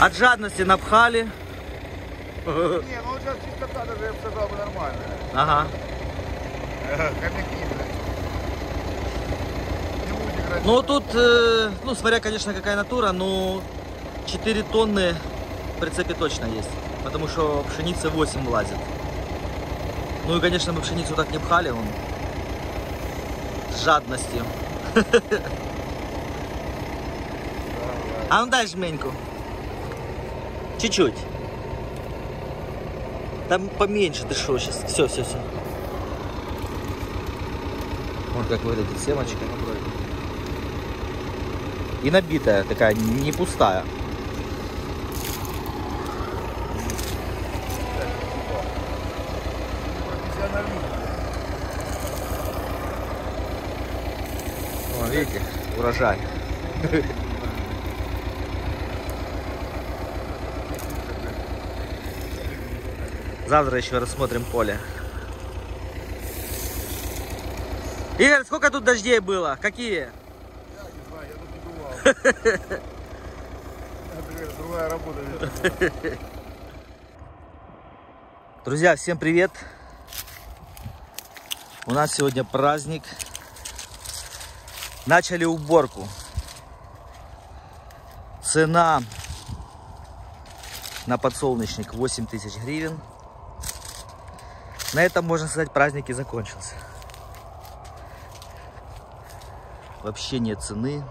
От жадности напхали. Не, ну сейчас чистота даже, я бы сказал, бы нормальная. Ага. Хомяки, блядь. Ну тут, э, ну смотря, конечно, какая натура, но 4 тонны в прицепе точно есть. Потому что пшеницы 8 влазит. Ну и, конечно, мы пшеницу так не пхали, он с жадностью. А ну дай жменьку. Чуть-чуть. Там поменьше ты шо сейчас. Все, все, все. Вот как выглядит семочка. И набитая, такая, не пустая. Вон, видите, урожай. Завтра еще рассмотрим поле. Игорь, сколько тут дождей было? Какие? Я не знаю, я тут не бывал. Другая работа. Друзья, всем привет! У нас сегодня праздник. Начали уборку. Цена на подсолнечник 8 тысяч гривен. На этом, можно сказать, праздник и закончился. Вообще нет цены.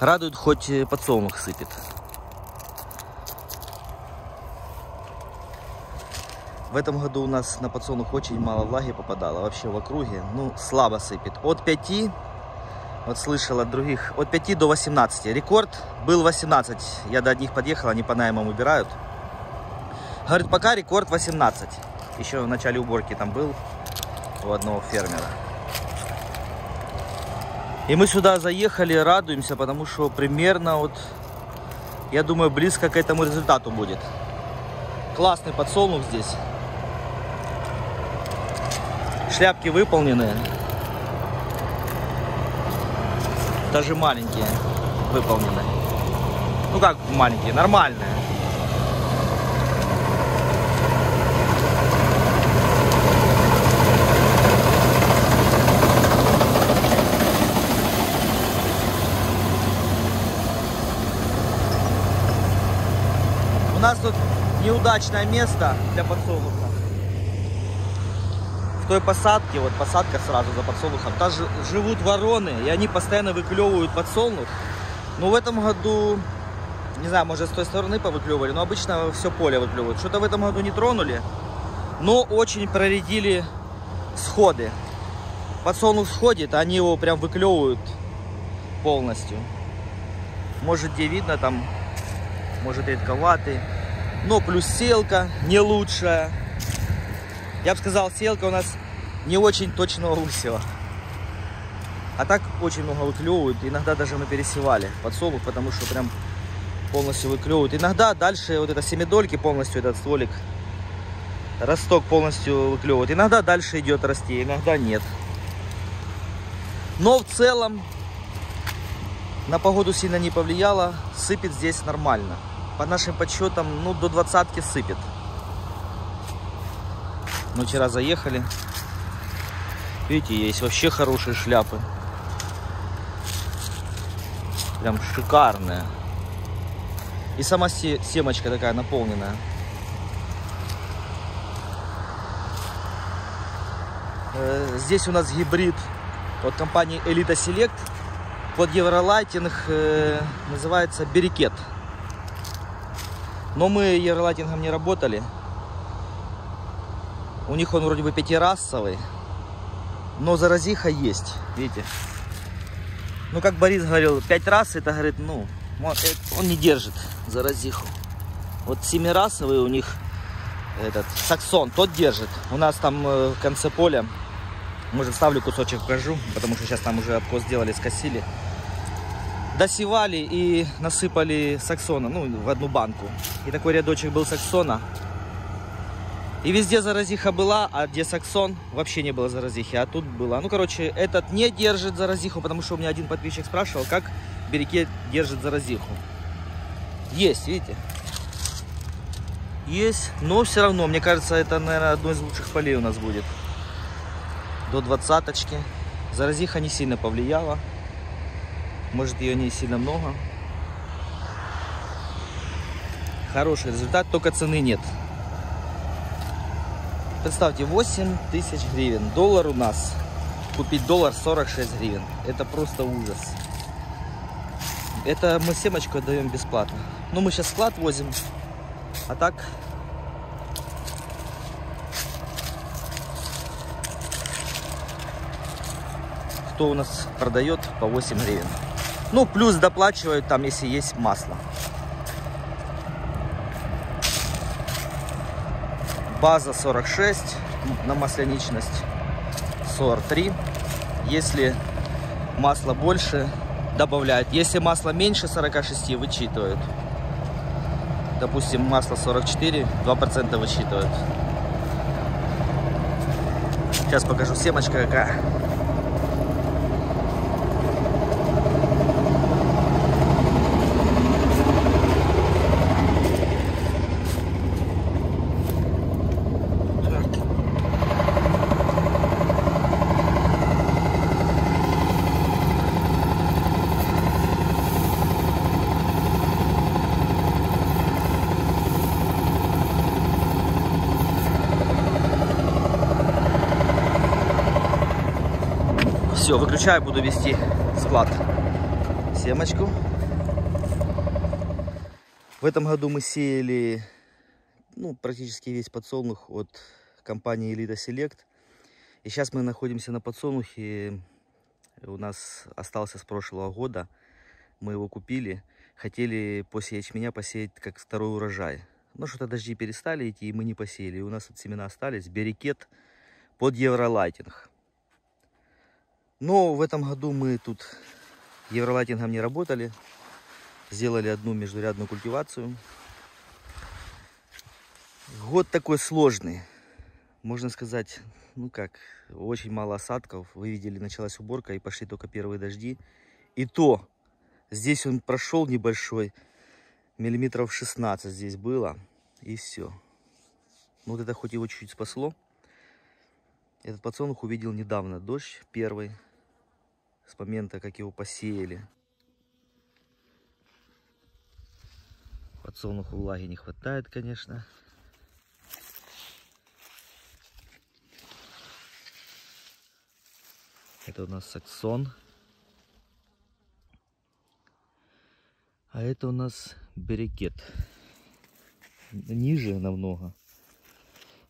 Радует, хоть подсолнух сыпет. В этом году у нас на подсолнух очень мало влаги попадало. Вообще в округе, ну, слабо сыпет. От 5, вот слышал от других, от 5 до 18. Рекорд был 18. Я до одних подъехал, они по наймам убирают. Говорит, пока рекорд 18. Еще в начале уборки там был у одного фермера. И мы сюда заехали, радуемся, потому что примерно вот, я думаю, близко к этому результату будет. Классный подсолнух здесь. Шляпки выполнены. Даже маленькие выполнены. Ну как маленькие, нормальные. Нас тут неудачное место для подсолнуха. В той посадке, вот посадка сразу за подсолнухом, там жи- живут вороны, и они постоянно выклевывают подсолнух. Но в этом году, не знаю, может с той стороны повыклевывали, но обычно все поле выклевывают. Что-то в этом году не тронули, но очень проредили сходы. Подсолнух сходит, а они его прям выклевывают полностью. Может где видно там, может редковатый. Но плюс селка не лучшая. Я бы сказал, селка у нас не очень точного высева. А так очень много выклевывают. Иногда даже мы пересевали подсолнух, потому что прям полностью выклевывают. Иногда дальше вот это семидольки полностью этот стволик, росток полностью выклевывает. Иногда дальше идет расти, иногда нет. Но в целом на погоду сильно не повлияло. Сыпет здесь нормально. По нашим подсчетам, ну, до двадцатки сыпет. Мы вчера заехали. Видите, есть вообще хорошие шляпы. Прям шикарная. И сама се- семочка такая наполненная. Э, Здесь у нас гибрид от компании Elita Select под евролайтинг э, называется Берикет. Но мы евролайтингом не работали. У них он вроде бы пятирасовый, но заразиха есть, видите. Ну, как Борис говорил, пять раз это, говорит, ну, э, он не держит заразиху. Вот семирасовый у них этот саксон, тот держит. У нас там э, в конце поля, может, ставлю кусочек покажу, потому что сейчас там уже обкос сделали, скосили. Досевали и насыпали саксона, ну, в одну банку. И такой рядочек был саксона. И везде заразиха была, а где саксон вообще не было заразихи, а тут была. Ну, короче, этот не держит заразиху, потому что у меня один подписчик спрашивал, как берекет держит заразиху. Есть, видите? Есть, но все равно, мне кажется, это, наверное, одно из лучших полей у нас будет. До двадцаточки. Заразиха не сильно повлияла. Может, ее не сильно много. Хороший результат, только цены нет. Представьте, 8 тысяч гривен. Доллар у нас. Купить доллар 46 гривен. Это просто ужас. Это мы семечку отдаем бесплатно. Ну, мы сейчас склад возим. А так... Кто у нас продает по 8 гривен. Ну, плюс доплачивают там, если есть масло. База 46 на масляничность 43. Если масло больше, добавляют. Если масло меньше 46, вычитывают. Допустим, масло 44, 2% высчитывают. Сейчас покажу семочка какая. Все, выключаю, буду вести склад. Семочку. В этом году мы сеяли ну, практически весь подсолнух от компании Elite Select. И сейчас мы находимся на подсолнухе. У нас остался с прошлого года. Мы его купили. Хотели после ячменя посеять как второй урожай. Но что-то дожди перестали идти, и мы не посеяли. И у нас от семена остались. Берекет под евролайтинг. Но в этом году мы тут евролайтингом не работали. Сделали одну междурядную культивацию. Год такой сложный. Можно сказать, ну как, очень мало осадков. Вы видели, началась уборка и пошли только первые дожди. И то, здесь он прошел небольшой, миллиметров 16 здесь было. И все. Ну вот это хоть его чуть-чуть спасло. Этот подсолнух увидел недавно дождь первый, с момента, как его посеяли. Подсолнуху влаги не хватает, конечно. Это у нас саксон. А это у нас берекет. Ниже намного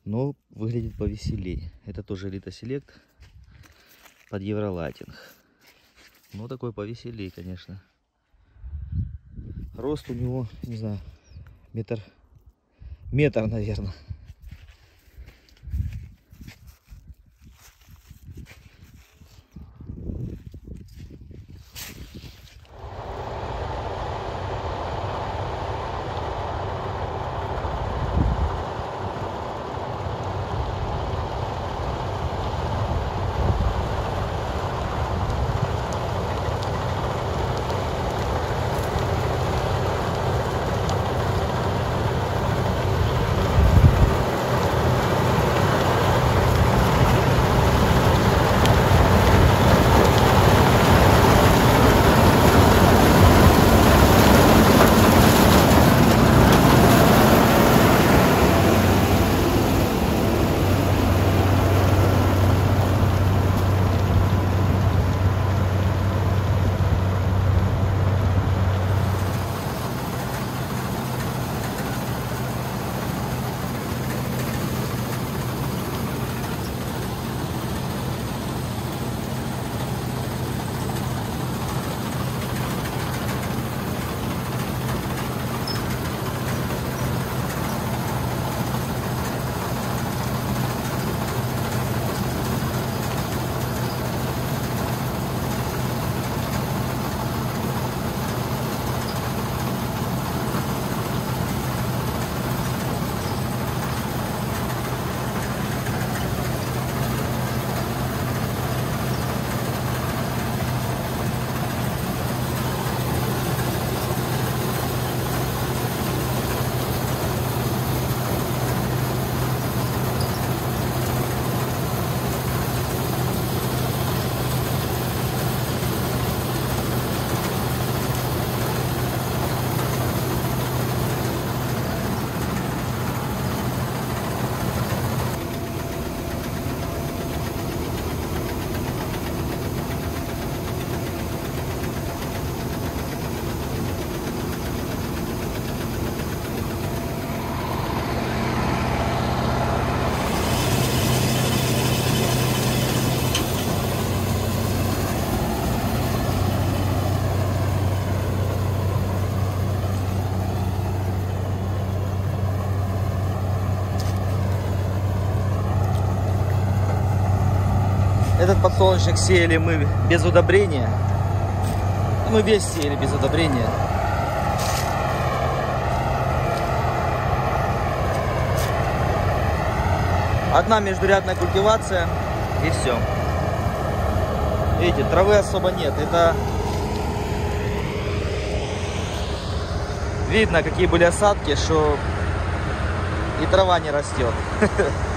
но выглядит повеселее. Это тоже Elite Select под Евролайтинг. Ну, такой повеселее, конечно. Рост у него, не знаю, метр, метр, наверное. Подсолнечник сеяли мы без удобрения. Мы весь сеяли без удобрения. Одна междурядная культивация и все. Видите, травы особо нет. Это видно, какие были осадки, что и трава не растет.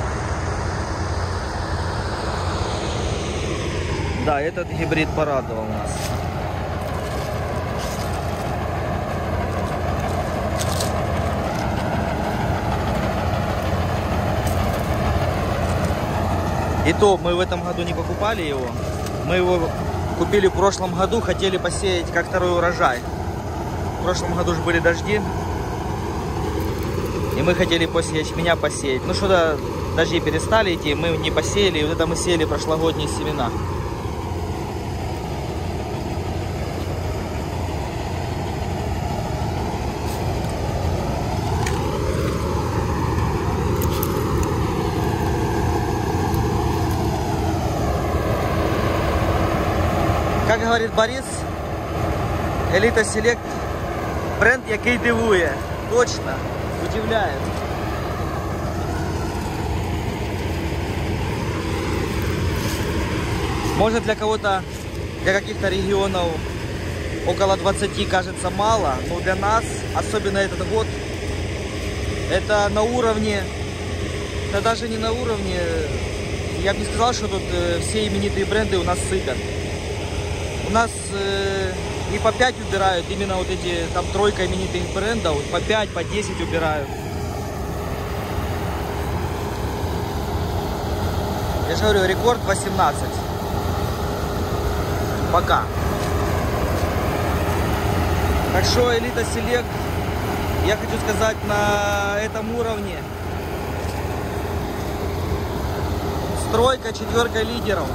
Да, этот гибрид порадовал нас. И то мы в этом году не покупали его. Мы его купили в прошлом году, хотели посеять как второй урожай. В прошлом году же были дожди. И мы хотели после ячменя посеять. Ну что-то дожди перестали идти, мы не посеяли. И вот это мы сеяли прошлогодние семена. Как говорит Борис, Еліта Селект бренд, який дивує. Точно, удивляет. Может для кого-то, для каких-то регионов около 20 кажется мало, но для нас, особенно этот год, это на уровне, это даже не на уровне, я бы не сказал, что тут э, все именитые бренды у нас сыпят. У нас э, и по 5 убирают, именно вот эти там тройка именитых брендов, по 5, по 10 убирают. Я же говорю, рекорд 18. Пока. Так что Элита Селект, я хочу сказать, на этом уровне стройка, четверка лидеров.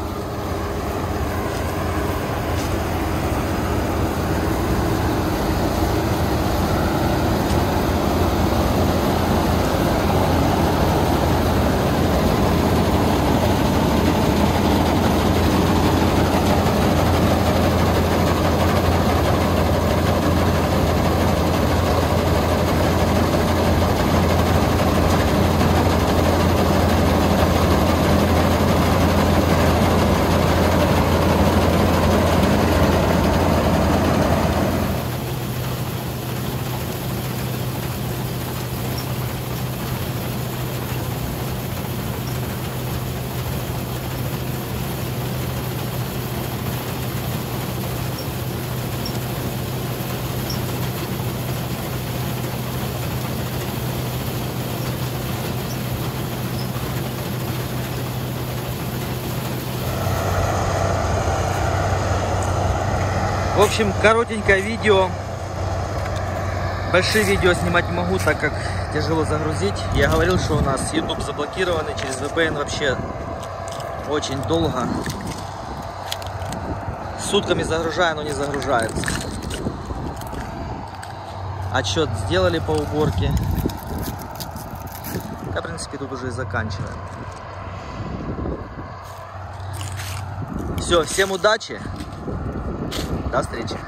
Общем, коротенькое видео. Большие видео снимать не могу, так как тяжело загрузить. Я говорил, что у нас YouTube заблокированный через VPN вообще очень долго. Сутками загружаю, но не загружается. Отчет сделали по уборке. Да, в принципе, тут уже и заканчиваем. Все, всем удачи. До встречи.